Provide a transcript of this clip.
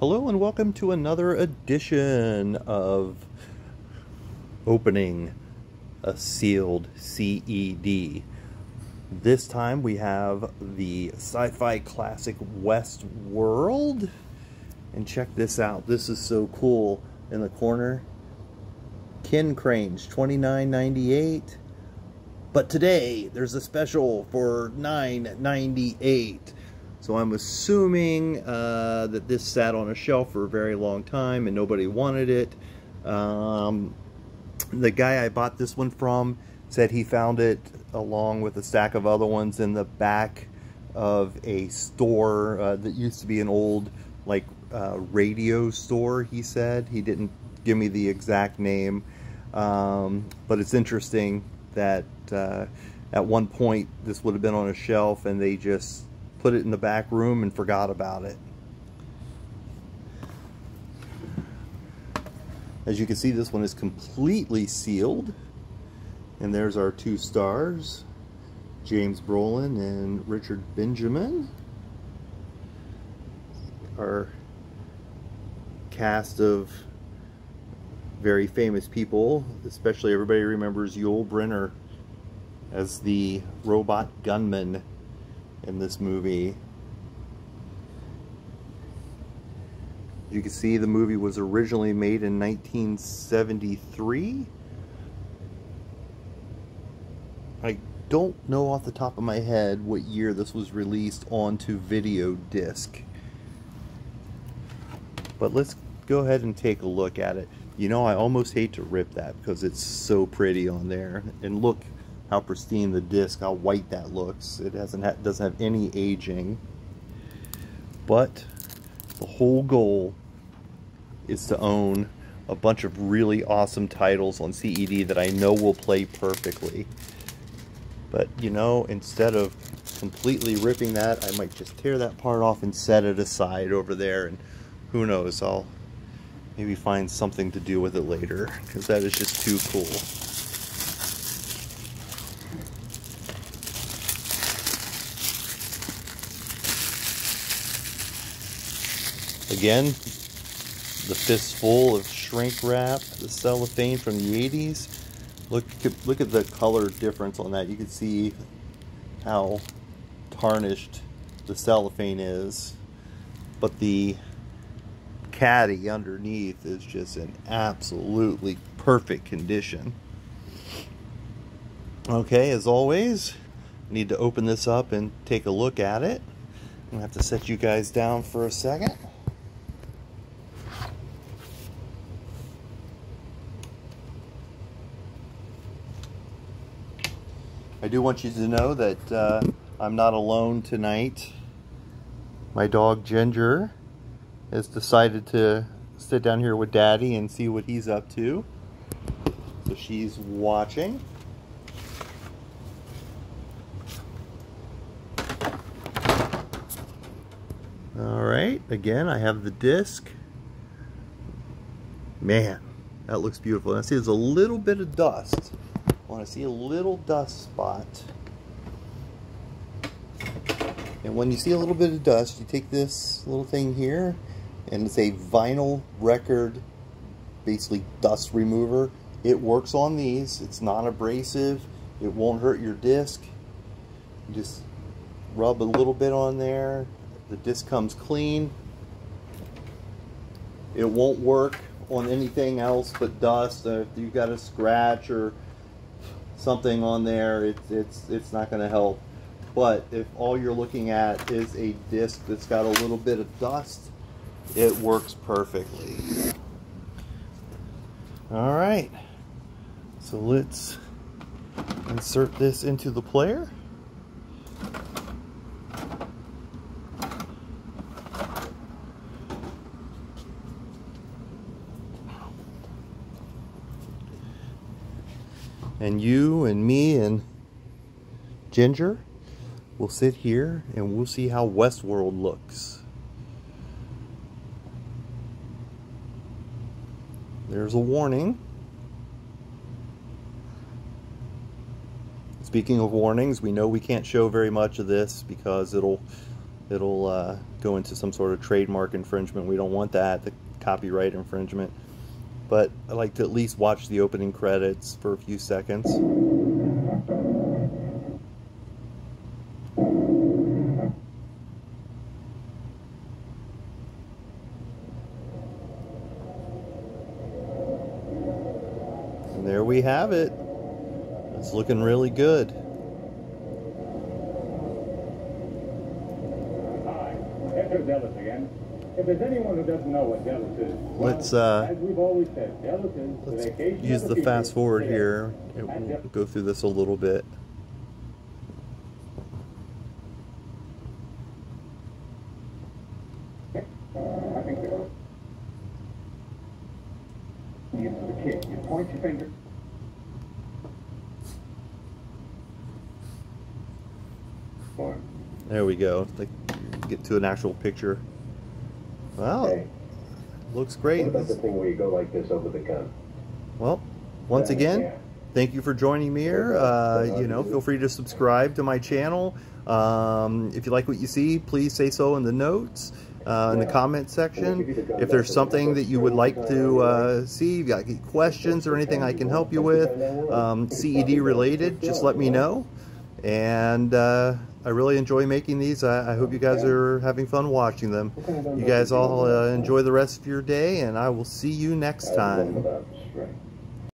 Hello and welcome to another edition of opening a sealed CED. This time we have the sci-fi classic Westworld. And check this out. This is so cool. In the corner, Ken Crane's, $29.98. But today there's a special for $9.98. So I'm assuming uh, that this sat on a shelf for a very long time and nobody wanted it. Um, the guy I bought this one from said he found it along with a stack of other ones in the back of a store uh, that used to be an old like uh, radio store he said he didn't give me the exact name um, but it's interesting that uh, at one point this would have been on a shelf and they just put it in the back room and forgot about it. As you can see, this one is completely sealed. And there's our two stars, James Brolin and Richard Benjamin. Our cast of very famous people, especially everybody remembers Yul Brynner as the robot gunman in this movie. You can see the movie was originally made in 1973. I don't know off the top of my head what year this was released onto video disc. But let's go ahead and take a look at it. You know, I almost hate to rip that because it's so pretty on there. And look how pristine the disc, how white that looks. It hasn't ha doesn't have any aging. But the whole goal is to own a bunch of really awesome titles on CED that I know will play perfectly. But, you know, instead of completely ripping that, I might just tear that part off and set it aside over there. And who knows, I'll maybe find something to do with it later because that is just too cool. Again, the fistful of shrink wrap, the cellophane from the 80s. Look, look at the color difference on that. You can see how tarnished the cellophane is. But the caddy underneath is just in absolutely perfect condition. Okay, as always, I need to open this up and take a look at it. I'm going to have to set you guys down for a second. I do want you to know that uh, I'm not alone tonight. My dog Ginger has decided to sit down here with Daddy and see what he's up to. So she's watching. All right, again, I have the disc. Man, that looks beautiful. I see there's a little bit of dust want to see a little dust spot. And when you see a little bit of dust, you take this little thing here, and it's a vinyl record, basically dust remover. It works on these. It's non abrasive. It won't hurt your disc. You just rub a little bit on there. The disc comes clean. It won't work on anything else but dust. Uh, if you've got a scratch or something on there, it's it's it's not going to help. But if all you're looking at is a disc that's got a little bit of dust, it works perfectly. All right, so let's insert this into the player. And you and me and Ginger will sit here and we'll see how Westworld looks. There's a warning. Speaking of warnings, we know we can't show very much of this because it'll it'll uh, go into some sort of trademark infringement. We don't want that, the copyright infringement. But I like to at least watch the opening credits for a few seconds. And there we have it. It's looking really good. Hi, Delis again. If there's anyone who doesn't know what Delis is, well, Let's, uh, as we've always said, Let's use the fast forward here. It And will go through this a little bit. I. You the kid, you point your finger. There we go. Like, get to an actual picture. Wow, Hey, looks what great. about the thing where you go like this over the gun? Well, once again, yeah. thank you for joining me here. Uh, you know, feel free to subscribe to my channel. Um, if you like what you see, please say so in the notes, uh, in the comment section. If there's something that you would like to uh, see, if you got any questions or anything I can help you with, um, CED related, just let me know. And uh, I really enjoy making these. I, I hope you guys are having fun watching them. You guys all uh, enjoy the rest of your day, and I will see you next time.